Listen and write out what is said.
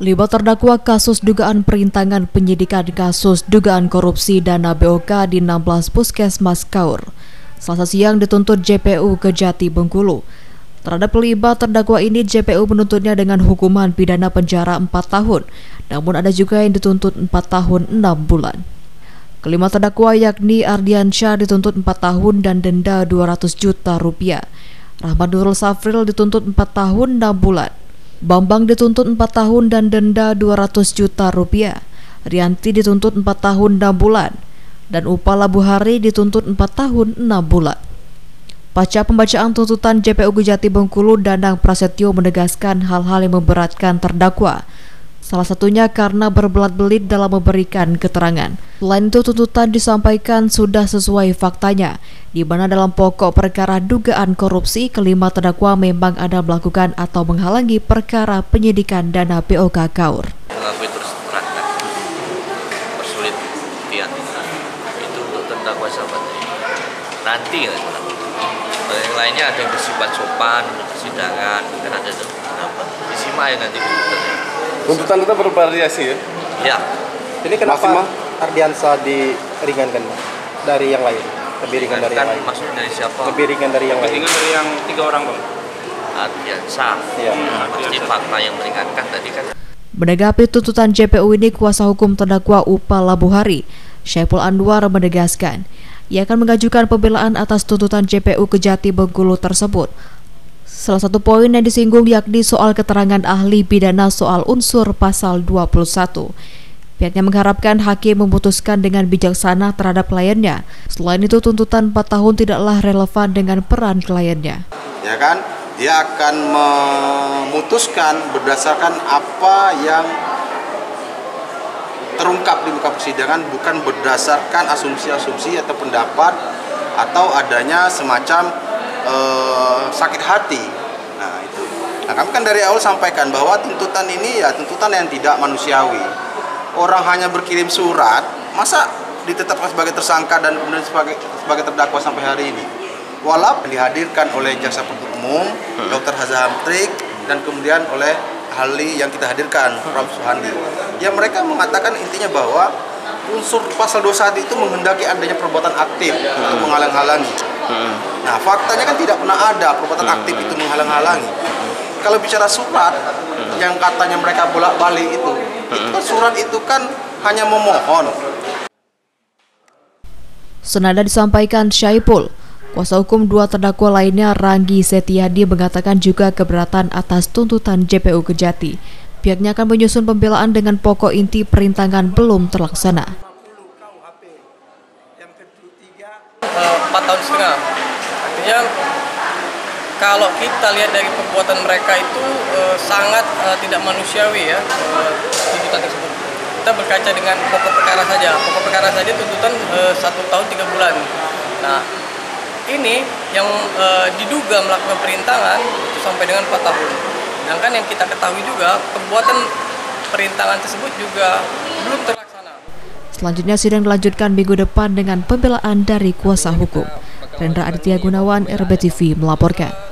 Lima terdakwa kasus dugaan perintangan penyidikan kasus dugaan korupsi dana BOK di 16 puskesmas Kaur. Selasa siang dituntut JPU Kejati Bengkulu. Terhadap kelima terdakwa ini JPU menuntutnya dengan hukuman pidana penjara 4 tahun, namun ada juga yang dituntut 4 tahun 6 bulan. Kelima terdakwa yakni Ardiansyah dituntut 4 tahun dan denda 200 juta rupiah. Rahmat Nurul Safril dituntut 4 tahun 6 bulan. Bambang dituntut 4 tahun dan denda 200 juta rupiah. Rianti dituntut 4 tahun 6 bulan. Dan Upala Buhari dituntut 4 tahun 6 bulan. Pasca pembacaan tuntutan JPU Gejati Bengkulu, Danang Prasetyo menegaskan hal-hal yang memberatkan terdakwa. Salah satunya karena berbelat-belit dalam memberikan keterangan. Selain itu tuntutan disampaikan sudah sesuai faktanya, di mana dalam pokok perkara dugaan korupsi kelima terdakwa memang ada melakukan atau menghalangi perkara penyidikan dana POK Kaur. Mengakui terus terang kan, persulit pembuktian itu untuk terdakwa sahabat nanti kan yang lainnya ada yang bersifat sopan persidangan kan ada tuh disimak ya nanti tuntutannya Tuntutan kita bervariasi ya? Ya. Ini kenapa Maksimal? Ardiansa diringankan dari yang lain? Lebih ringan dari yang lain? maksudnya dari siapa? Lebih ringan dari yang lain? Ringan dari yang tiga orang bang. Ardiansa. Iya. Nah, Pasti fakta yang meringankan tadi kan. Menanggapi tuntutan JPU ini, kuasa hukum terdakwa Upala Buhari, Syaiful Anwar menegaskan, ia akan mengajukan pembelaan atas tuntutan JPU Kejati Bengkulu tersebut Salah satu poin yang disinggung yakni soal keterangan ahli pidana soal unsur pasal 21. Pihaknya mengharapkan hakim memutuskan dengan bijaksana terhadap kliennya. Selain itu, tuntutan 4 tahun tidaklah relevan dengan peran kliennya. Ya kan? Dia akan memutuskan berdasarkan apa yang terungkap di muka persidangan bukan berdasarkan asumsi-asumsi atau pendapat atau adanya semacam uh, sakit hati. Nah itu. Nah kami kan dari awal sampaikan bahwa tuntutan ini ya tuntutan yang tidak manusiawi. Orang hanya berkirim surat, masa ditetapkan sebagai tersangka dan kemudian sebagai sebagai terdakwa sampai hari ini. Walaupun dihadirkan oleh jaksa penuntut umum, hmm. Dr. Hazam Trik, dan kemudian oleh ahli yang kita hadirkan, Prof. Suhandi. Ya mereka mengatakan intinya bahwa unsur pasal 21 itu menghendaki adanya perbuatan aktif hmm. untuk menghalang-halangi. Hmm. Nah, faktanya kan tidak pernah ada perbuatan hmm. aktif itu menghalang-halangi. Hmm. Kalau bicara surat hmm. Yang katanya mereka bolak-balik itu, hmm. itu surat itu kan hanya memohon. Senada disampaikan Syaipul, kuasa hukum dua terdakwa lainnya Ranggi Setiadi mengatakan juga keberatan atas tuntutan JPU Kejati. Pihaknya akan menyusun pembelaan dengan pokok inti perintangan belum terlaksana. Eh, empat tahun setengah. Artinya kalau kita lihat dari perbuatan mereka itu sangat uh, tidak manusiawi ya tuntutan tersebut. Kita berkaca dengan pokok perkara saja. Pokok perkara saja tuntutan uh, satu tahun tiga bulan. Nah ini yang uh, diduga melakukan perintangan itu sampai dengan empat tahun. Sedangkan yang kita ketahui juga perbuatan perintangan tersebut juga belum terlaksana. Selanjutnya sidang dilanjutkan minggu depan dengan pembelaan dari kuasa hukum. Rendra Aditya Gunawan, RBTV melaporkan.